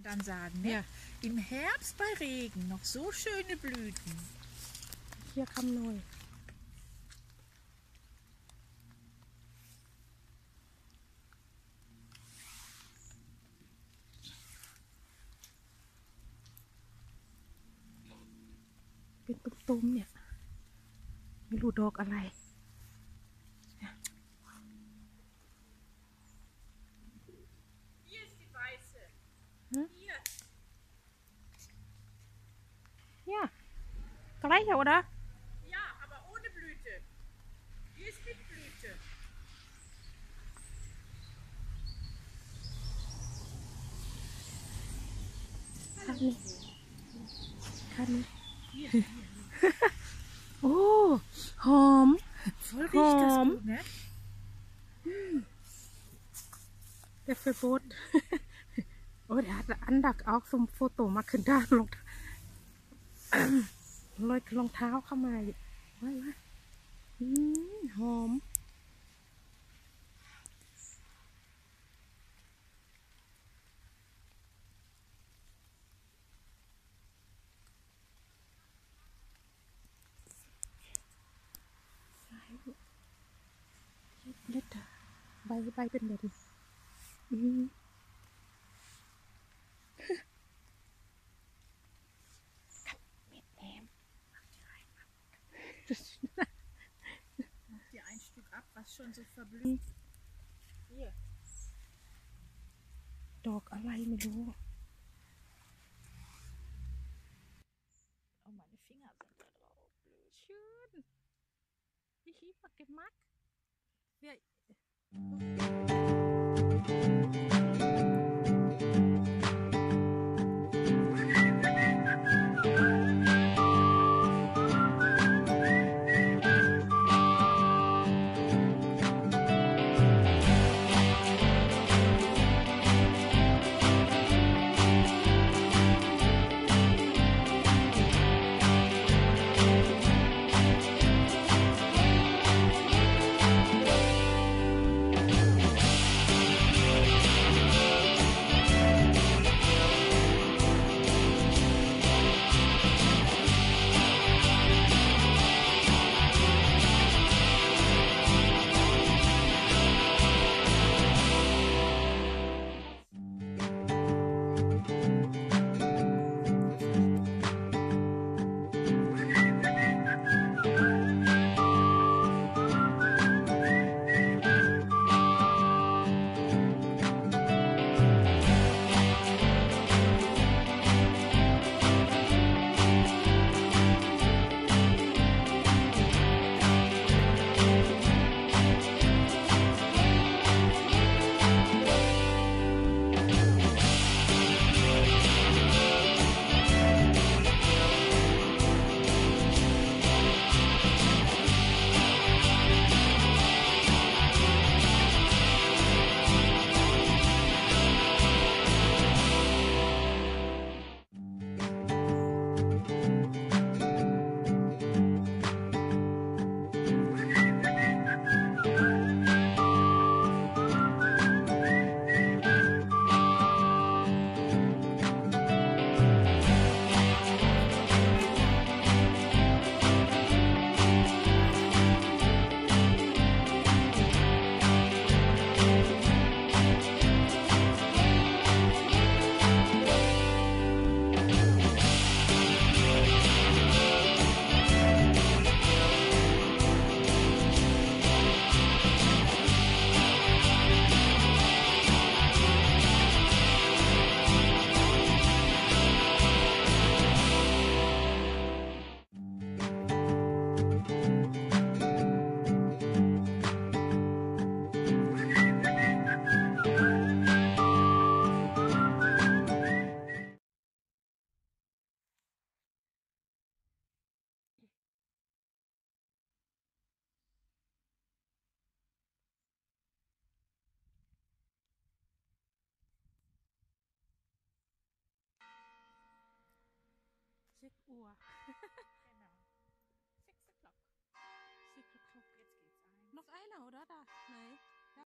man dann sagen. Ne? Ja. Im Herbst bei Regen noch so schöne Blüten. Hier kam neu.เป็นตุ้มๆเนี่ย ไม่รู้ดอกอะไร Gleiche, oder? Ja, aber ohne Blüte. Die ist mit Blüte. Kann ich. Kann ich. Hier, hier. oh, Hom. Voll riecht Hom. das gut, ne? Hm. Der verbot. oh, der hatte Andacht auch so ein Foto. Man kann da. ลอยรองเท้าเข้ามาอยู่ว้าหอม เล็ดใบใบเป็นแบบนี้ schon so verblüht. Hier. Dog, alleine du. Oh, meine Finger sind da drauf. Blöd. Schön. Ich liebe Geschmack. Ja. Sechs Uhr. Genau. Six o'clock. Six o'clock. Jetzt geht's ein. Noch einer, oder? Da. Nein.